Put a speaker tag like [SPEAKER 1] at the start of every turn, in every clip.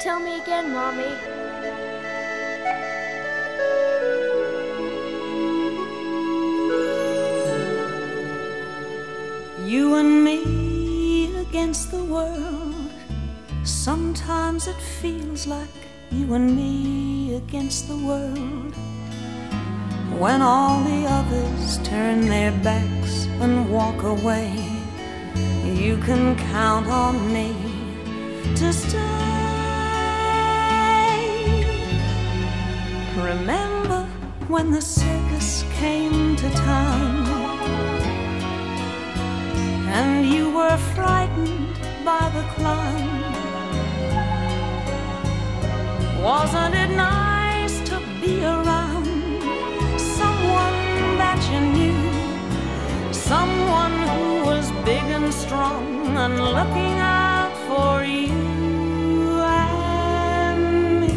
[SPEAKER 1] Tell me again, Mommy.
[SPEAKER 2] You and me against the world. Sometimes it feels like you and me against the world. When all the others turn their backs and walk away, you can count on me to stay. Remember when the circus came to town and you were frightened by the clown? Wasn't it nice to be around someone that you knew? Someone who was big and strong and looking out for you and me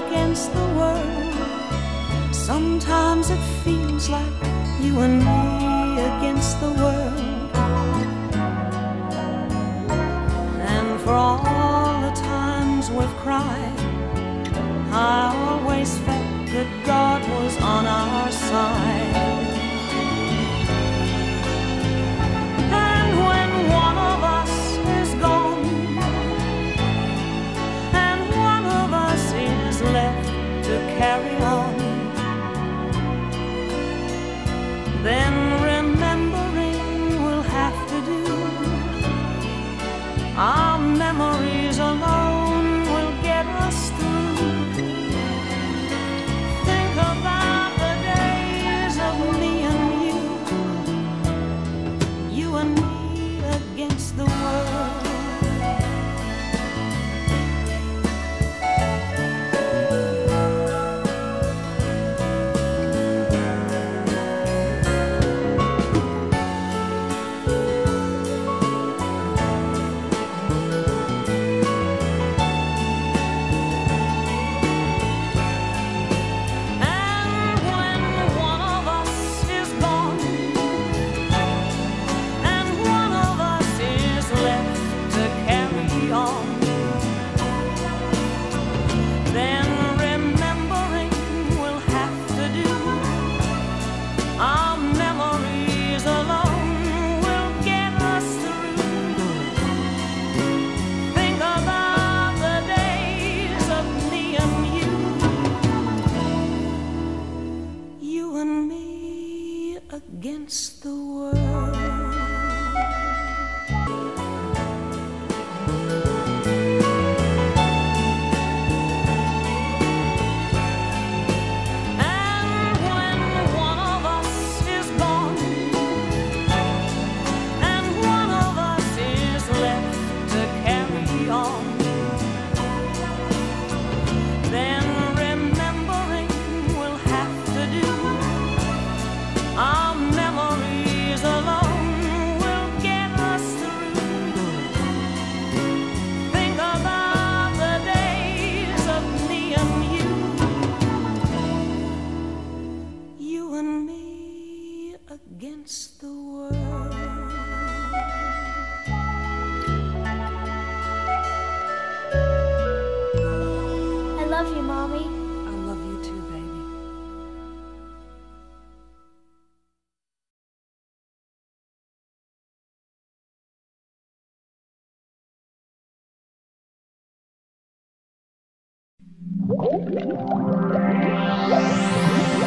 [SPEAKER 2] against the world. Sometimes it feels like you and me against the world. And for all the times we've cried, I always felt that God was on our side. Against the Thank you.